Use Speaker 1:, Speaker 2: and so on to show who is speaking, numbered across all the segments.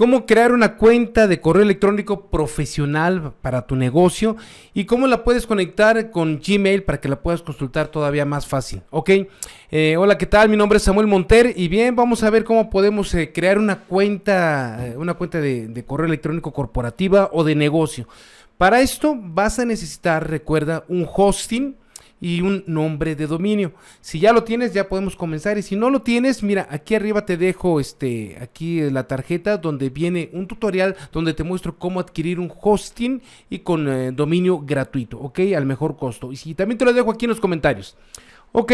Speaker 1: cómo crear una cuenta de correo electrónico profesional para tu negocio y cómo la puedes conectar con Gmail para que la puedas consultar todavía más fácil. Ok, eh, hola, ¿qué tal? Mi nombre es Samuel Monter y bien, vamos a ver cómo podemos eh, crear una cuenta, eh, una cuenta de, de correo electrónico corporativa o de negocio. Para esto vas a necesitar, recuerda, un hosting y un nombre de dominio. Si ya lo tienes, ya podemos comenzar. Y si no lo tienes, mira, aquí arriba te dejo este, aquí la tarjeta donde viene un tutorial donde te muestro cómo adquirir un hosting y con eh, dominio gratuito, ¿ok? Al mejor costo. Y si también te lo dejo aquí en los comentarios. Ok,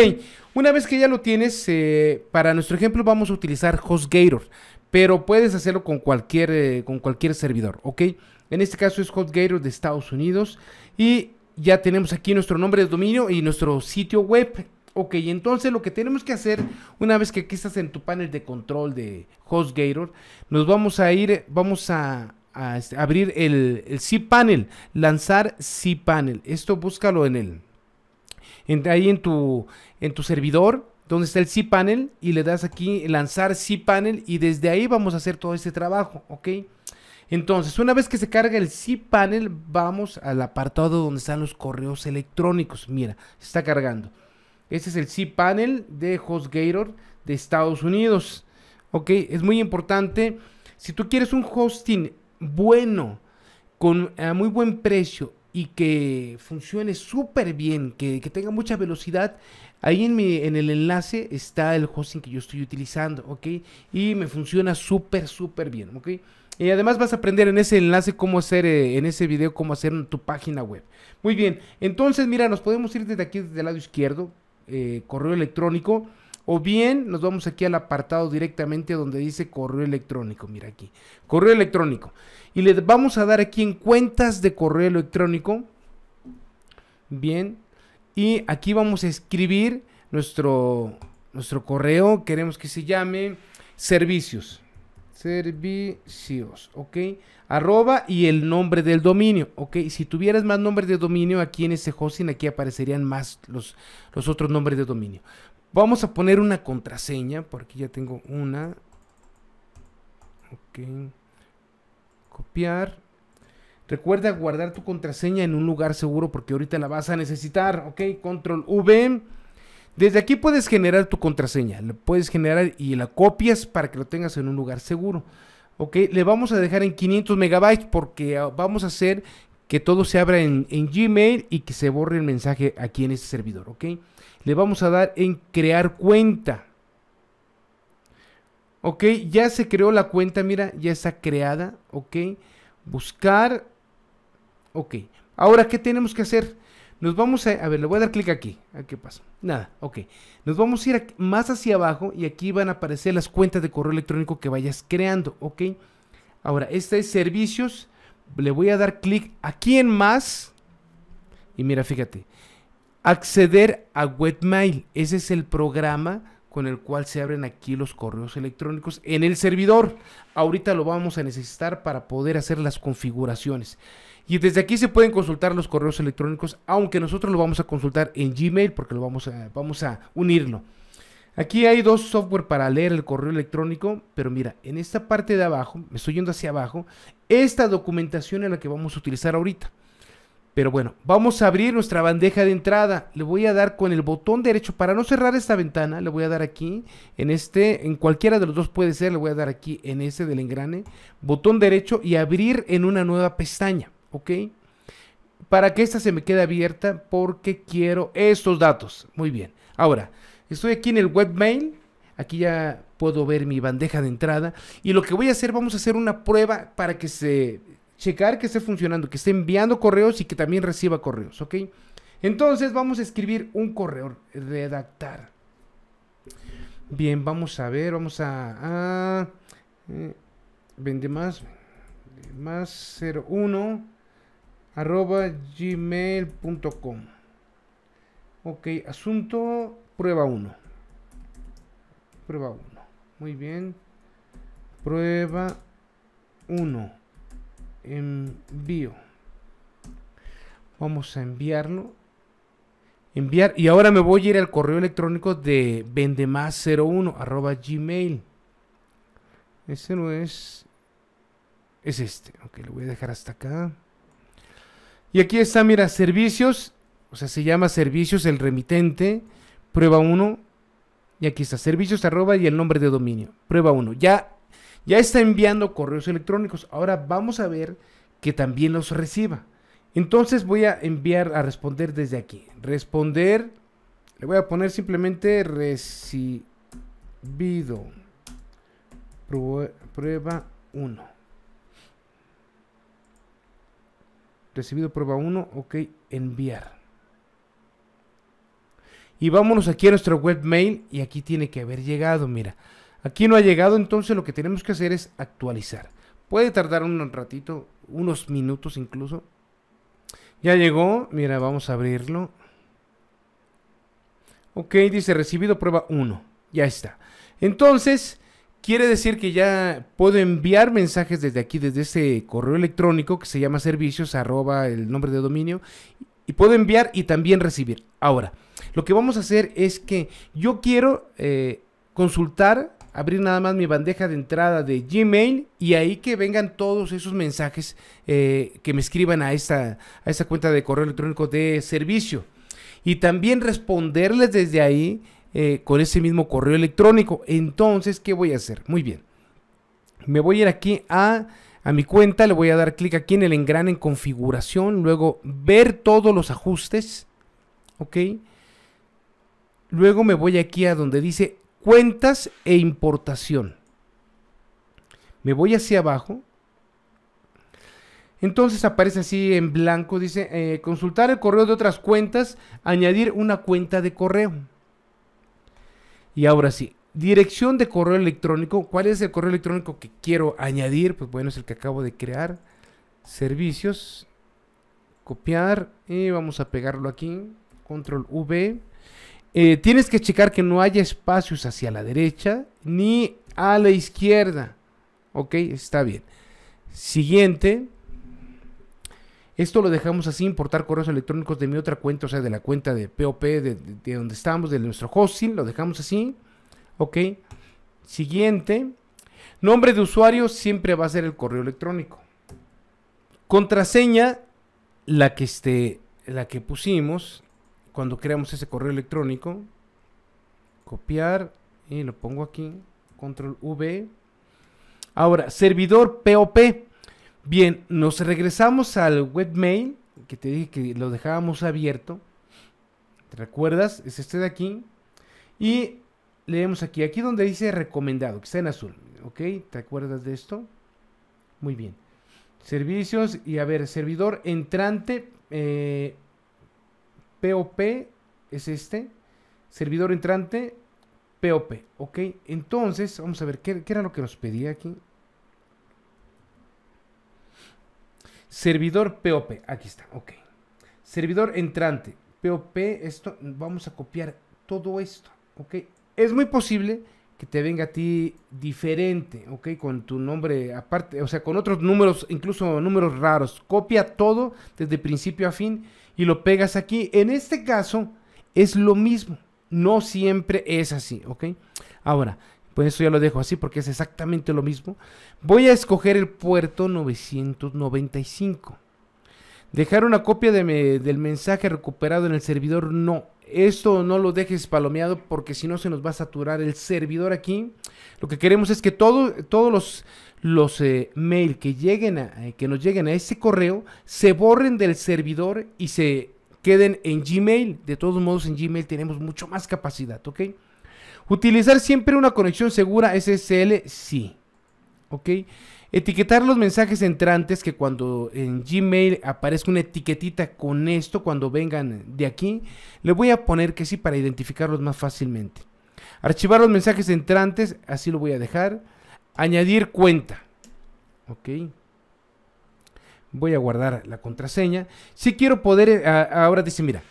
Speaker 1: una vez que ya lo tienes, eh, para nuestro ejemplo vamos a utilizar HostGator, pero puedes hacerlo con cualquier, eh, con cualquier servidor, ¿ok? En este caso es HostGator de Estados Unidos y ya tenemos aquí nuestro nombre de dominio y nuestro sitio web. Ok, entonces lo que tenemos que hacer, una vez que aquí estás en tu panel de control de HostGator, nos vamos a ir, vamos a, este, abrir el, el cPanel, lanzar cPanel. Esto búscalo en el, en, ahí en tu, en tu servidor, donde está el cPanel, y le das aquí lanzar cPanel, y desde ahí vamos a hacer todo este trabajo, ok. Entonces, una vez que se carga el cPanel, vamos al apartado donde están los correos electrónicos. Mira, se está cargando. Este es el cPanel de HostGator de Estados Unidos. Ok, es muy importante. Si tú quieres un hosting bueno, con a muy buen precio y que funcione súper bien, que, tenga mucha velocidad, ahí en, mi, en el enlace está el hosting que yo estoy utilizando, ¿ok? Y me funciona súper, súper bien, ¿ok? Y además vas a aprender en ese enlace cómo hacer, eh, en ese video, cómo hacer tu página web. Muy bien, entonces mira, nos podemos ir desde aquí, desde el lado izquierdo, eh, correo electrónico, o bien nos vamos aquí al apartado directamente donde dice correo electrónico, mira aquí, correo electrónico. Y le vamos a dar aquí en cuentas de correo electrónico. Bien, y aquí vamos a escribir nuestro, nuestro correo, queremos que se llame servicios servicios, ¿ok? Arroba y el nombre del dominio, ¿ok? Si tuvieras más nombres de dominio aquí en ese hosting, aquí aparecerían más los, los otros nombres de dominio. Vamos a poner una contraseña, porque ya tengo una. Ok. Copiar. Recuerda guardar tu contraseña en un lugar seguro porque ahorita la vas a necesitar, ¿ok? Control V. Desde aquí puedes generar tu contraseña, la puedes generar y la copias para que lo tengas en un lugar seguro. Ok, le vamos a dejar en 500 megabytes porque ah, vamos a hacer que todo se abra en, Gmail y que se borre el mensaje aquí en este servidor. Ok, le vamos a dar en crear cuenta. Ok, ya se creó la cuenta, mira, ya está creada. Ok, buscar. Ok, ahora, ¿qué tenemos que hacer? Nos vamos a, ver, le voy a dar clic aquí. ¿A qué pasa? Nada, ok. Nos vamos a ir más hacia abajo y aquí van a aparecer las cuentas de correo electrónico que vayas creando, ok. Ahora, este es servicios. Le voy a dar clic aquí en más. Y mira, fíjate. Acceder a webmail. Ese es el programa con el cual se abren aquí los correos electrónicos en el servidor. Ahorita lo vamos a necesitar para poder hacer las configuraciones. Y desde aquí se pueden consultar los correos electrónicos, aunque nosotros lo vamos a consultar en Gmail porque lo vamos a, vamos a unirlo. Aquí hay dos software para leer el correo electrónico, pero mira, en esta parte de abajo, me estoy yendo hacia abajo, esta documentación es la que vamos a utilizar ahorita. Pero bueno, vamos a abrir nuestra bandeja de entrada. Le voy a dar con el botón derecho para no cerrar esta ventana. Le voy a dar aquí en este, en cualquiera de los dos puede ser. Le voy a dar aquí en ese del engrane, botón derecho y abrir en una nueva pestaña. ¿Ok? Para que esta se me quede abierta porque quiero estos datos. Muy bien. Ahora, estoy aquí en el webmail. Aquí ya puedo ver mi bandeja de entrada. Y lo que voy a hacer, vamos a hacer una prueba para que se... Checar que esté funcionando, que esté enviando correos y que también reciba correos, ¿ok? Entonces vamos a escribir un correo, redactar. Bien, vamos a ver, vamos a... a eh, vende más, más 01 arroba gmail.com. Ok, asunto prueba 1. Prueba 1. Muy bien. Prueba 1. Envío. Vamos a enviarlo. Enviar. Y ahora me voy a ir al correo electrónico de vendemás01 arroba gmail. Ese no es es este. Ok, lo voy a dejar hasta acá. Y aquí está, mira, servicios. O sea, se llama servicios el remitente. Prueba 1. Y aquí está, servicios arroba y el nombre de dominio. Prueba 1. Ya, ya está enviando correos electrónicos. Ahora vamos a ver que también los reciba. Entonces voy a enviar a responder desde aquí. Responder. Le voy a poner simplemente recibido. Prueba 1. Recibido prueba 1. Ok, enviar. Y vámonos aquí a nuestro webmail y aquí tiene que haber llegado, mira. Aquí no ha llegado, entonces lo que tenemos que hacer es actualizar. Puede tardar un ratito, unos minutos incluso. Ya llegó, mira, vamos a abrirlo. Ok, dice recibido prueba 1. Ya está. Entonces, quiere decir que ya puedo enviar mensajes desde aquí, desde ese correo electrónico que se llama servicios, arroba el nombre de dominio. Y puedo enviar y también recibir. Ahora, lo que vamos a hacer es que yo quiero eh, consultar, abrir nada más mi bandeja de entrada de Gmail y ahí que vengan todos esos mensajes eh, que me escriban a esta, a esta cuenta de correo electrónico de servicio. Y también responderles desde ahí eh, con ese mismo correo electrónico. Entonces, ¿qué voy a hacer? Muy bien. Me voy a ir aquí a, a mi cuenta, le voy a dar clic aquí en el engrane en configuración, luego ver todos los ajustes, ¿ok? Luego me voy aquí a donde dice cuentas e importación. Me voy hacia abajo. Entonces aparece así en blanco, dice eh, consultar el correo de otras cuentas, añadir una cuenta de correo. Y ahora sí, dirección de correo electrónico. ¿Cuál es el correo electrónico que quiero añadir? Pues bueno, es el que acabo de crear. Servicios. Copiar y vamos a pegarlo aquí. Control V. Eh, tienes que checar que no haya espacios hacia la derecha ni a la izquierda. Ok, está bien. Siguiente. Esto lo dejamos así, importar correos electrónicos de mi otra cuenta, o sea, de la cuenta de POP, de, donde estamos, de nuestro hosting, lo dejamos así. Ok. Siguiente. Nombre de usuario siempre va a ser el correo electrónico. Contraseña, la que esté, la que pusimos, cuando creamos ese correo electrónico, copiar y lo pongo aquí, control V. Ahora, servidor POP. Bien, nos regresamos al webmail, que te dije que lo dejábamos abierto. ¿Te recuerdas? Es este de aquí. Y leemos aquí, aquí donde dice recomendado, que está en azul. ¿Ok? ¿Te acuerdas de esto? Muy bien. Servicios y a ver, servidor entrante eh, POP es este. Servidor entrante, POP. Ok, entonces, vamos a ver, ¿qué, era lo que nos pedía aquí? Servidor POP, aquí está, ok. Servidor entrante, POP, esto, vamos a copiar todo esto, ok. Es muy posible que te venga a ti diferente, ok, con tu nombre aparte, o sea, con otros números, incluso números raros. Copia todo desde principio a fin y lo pegas aquí. En este caso es lo mismo. No siempre es así, ¿ok? Ahora, pues eso ya lo dejo así porque es exactamente lo mismo. Voy a escoger el puerto 995. Dejar una copia de del mensaje recuperado en el servidor, no. Esto no lo dejes palomeado porque si no se nos va a saturar el servidor aquí. Lo que queremos es que todo, todos los, los eh, mail que lleguen a, eh, que nos lleguen a ese correo se borren del servidor y se queden en Gmail. De todos modos, en Gmail tenemos mucho más capacidad, ¿ok? Utilizar siempre una conexión segura SSL, sí. ¿Ok? Etiquetar los mensajes entrantes que cuando en Gmail aparezca una etiquetita con esto, cuando vengan de aquí, le voy a poner que sí para identificarlos más fácilmente. Archivar los mensajes entrantes, así lo voy a dejar. Añadir cuenta. Ok. Voy a guardar la contraseña. Si quiero poder, eh, ahora dice, mira,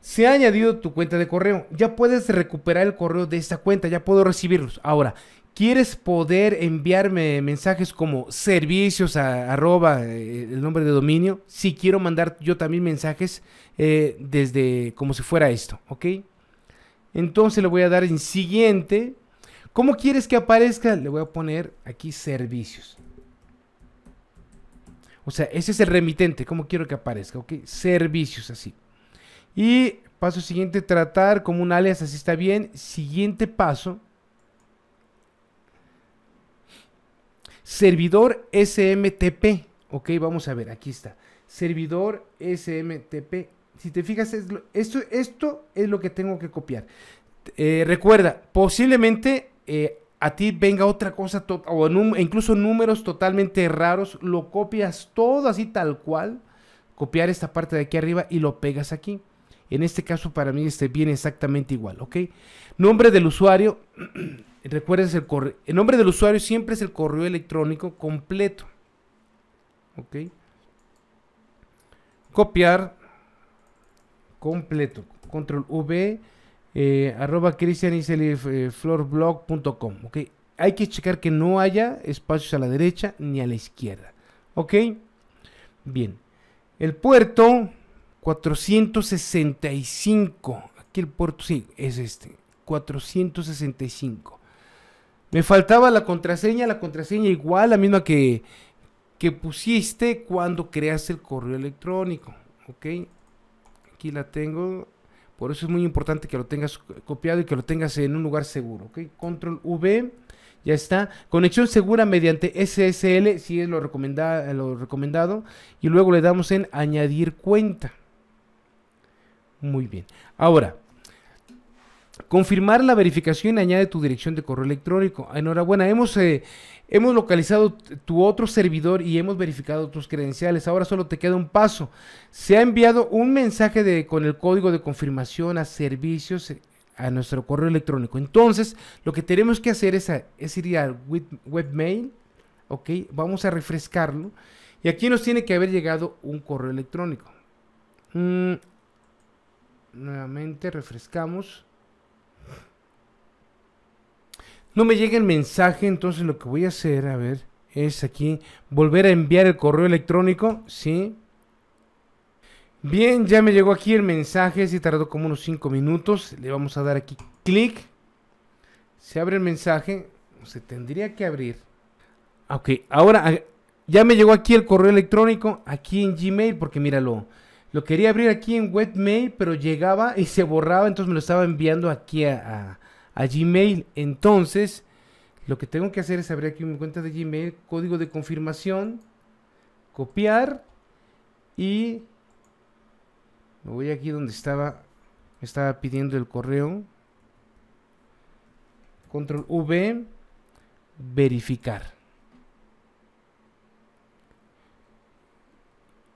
Speaker 1: se ha añadido tu cuenta de correo. Ya puedes recuperar el correo de esta cuenta, ya puedo recibirlos. Ahora, ¿quieres poder enviarme mensajes como servicios a, arroba eh, el nombre de dominio? Si quiero mandar yo también mensajes eh, desde como si fuera esto, ¿ok? Entonces le voy a dar en siguiente. ¿Cómo quieres que aparezca? Le voy a poner aquí servicios. O sea, ese es el remitente, como quiero que aparezca, ¿ok? Servicios, así. Y paso siguiente, tratar como un alias, así está bien. Siguiente paso. Servidor SMTP. Ok, vamos a ver, aquí está. Servidor SMTP. Si te fijas, esto, esto es lo que tengo que copiar. Eh, recuerda, posiblemente eh, a ti venga otra cosa o incluso números totalmente raros, lo copias todo así tal cual, copiar esta parte de aquí arriba y lo pegas aquí. En este caso para mí este viene exactamente igual, ¿ok? Nombre del usuario, recuerdes el correo, el nombre del usuario siempre es el correo electrónico completo, ¿ok? Copiar completo, control V, eh, arroba cristianiselieflorblog.com, eh, ok. Hay que checar que no haya espacios a la derecha ni a la izquierda, ok. Bien, el puerto 465, aquí el puerto, sí, es este, 465. Me faltaba la contraseña, la contraseña igual, la misma que, que pusiste cuando creaste el correo electrónico, ok. Aquí la tengo, por eso es muy importante que lo tengas copiado y que lo tengas en un lugar seguro. ¿ok? Control V, ya está. Conexión segura mediante SSL, si es lo, lo recomendado. Y luego le damos en añadir cuenta. Muy bien. Ahora, confirmar la verificación añade tu dirección de correo electrónico. Enhorabuena, hemos eh, Hemos localizado tu otro servidor y hemos verificado tus credenciales. Ahora solo te queda un paso. Se ha enviado un mensaje de, con el código de confirmación a servicios eh, a nuestro correo electrónico. Entonces, lo que tenemos que hacer es, ir al webmail. Ok, vamos a refrescarlo. Y aquí nos tiene que haber llegado un correo electrónico. Mm, nuevamente refrescamos no me llega el mensaje, entonces lo que voy a hacer, a ver, es aquí volver a enviar el correo electrónico, ¿sí? Bien, ya me llegó aquí el mensaje, sí tardó como unos 5 minutos, le vamos a dar aquí clic, se abre el mensaje, se tendría que abrir. Ok, ahora ah, ya me llegó aquí el correo electrónico, aquí en Gmail, porque míralo, lo quería abrir aquí en Webmail, pero llegaba y se borraba, entonces me lo estaba enviando aquí a a Gmail. Entonces, lo que tengo que hacer es abrir aquí mi cuenta de Gmail, código de confirmación, copiar y me voy aquí donde estaba, me estaba pidiendo el correo. Control V, verificar.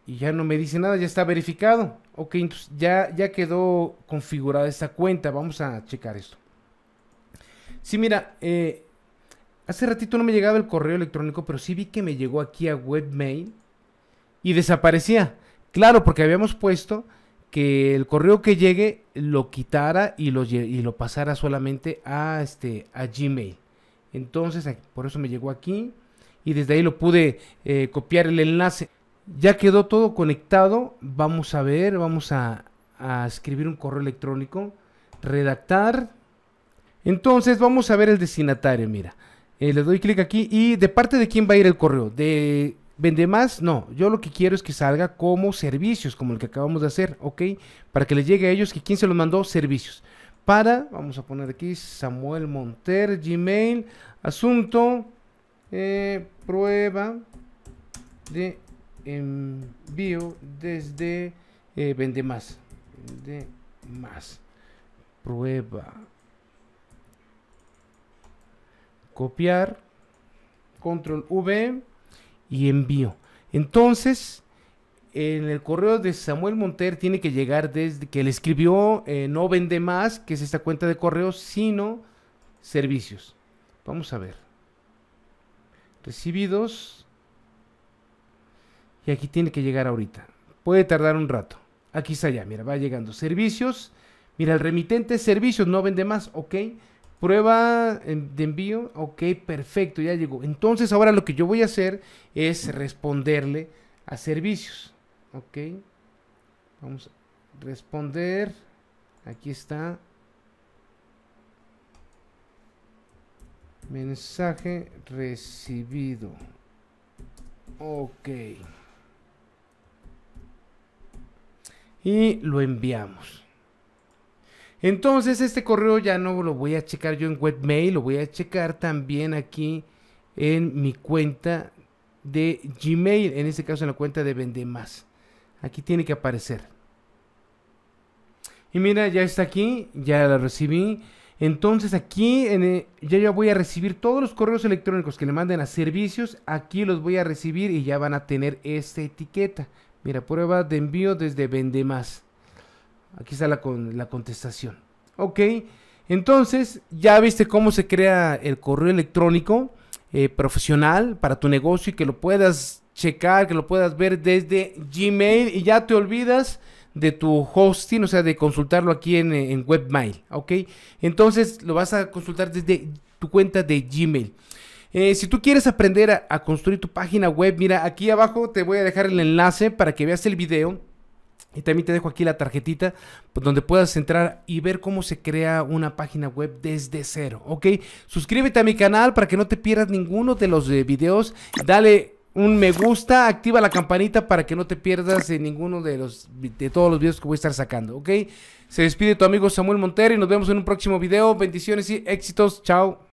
Speaker 1: Y ya no me dice nada, ya está verificado. Ok, entonces ya, ya quedó configurada esta cuenta. Vamos a checar esto. Sí, mira, eh, hace ratito no me llegaba el correo electrónico, pero sí vi que me llegó aquí a webmail y desaparecía. Claro, porque habíamos puesto que el correo que llegue lo quitara y lo, y lo pasara solamente a, este, a Gmail. Entonces, por eso me llegó aquí y desde ahí lo pude eh, copiar el enlace. Ya quedó todo conectado. Vamos a ver, vamos a, escribir un correo electrónico. Redactar entonces vamos a ver el destinatario, mira. Eh, le doy clic aquí y de parte de quién va a ir el correo. De vende más, no. Yo lo que quiero es que salga como servicios, como el que acabamos de hacer, ¿ok? Para que les llegue a ellos que quién se los mandó, servicios. Para, vamos a poner aquí Samuel Monter, Gmail, asunto, eh, prueba de envío desde eh, vende más. Más. Prueba copiar, control V y envío. Entonces, en el correo de Samuel Monter tiene que llegar desde que le escribió eh, no vende más, que es esta cuenta de correos, sino servicios. Vamos a ver. Recibidos. Y aquí tiene que llegar ahorita. Puede tardar un rato. Aquí está ya, mira, va llegando. Servicios. Mira, el remitente servicios, no vende más, ok. Prueba de envío, ok, perfecto, ya llegó. Entonces ahora lo que yo voy a hacer es responderle a servicios, ok. Vamos a responder, aquí está. Mensaje recibido. Ok. Y lo enviamos. Entonces este correo ya no lo voy a checar yo en webmail, lo voy a checar también aquí en mi cuenta de Gmail, en este caso en la cuenta de Vendemás. Aquí tiene que aparecer. Y mira, ya está aquí, ya la recibí. Entonces aquí en ya, ya voy a recibir todos los correos electrónicos que le manden a servicios. Aquí los voy a recibir y ya van a tener esta etiqueta. Mira, prueba de envío desde Vendemás. Aquí está la, con, la contestación. Ok, entonces ya viste cómo se crea el correo electrónico eh, profesional para tu negocio y que lo puedas checar, que lo puedas ver desde Gmail y ya te olvidas de tu hosting, o sea, de consultarlo aquí en, en Webmail, ¿ok? Entonces lo vas a consultar desde tu cuenta de Gmail. Eh, si tú quieres aprender a, construir tu página web, mira, aquí abajo te voy a dejar el enlace para que veas el video. Y también te dejo aquí la tarjetita pues, donde puedas entrar y ver cómo se crea una página web desde cero, ¿ok? Suscríbete a mi canal para que no te pierdas ninguno de los eh, videos. Dale un me gusta, activa la campanita para que no te pierdas en ninguno de los de todos los videos que voy a estar sacando, ¿ok? Se despide tu amigo Samuel Montero y nos vemos en un próximo video. Bendiciones y éxitos. Chao.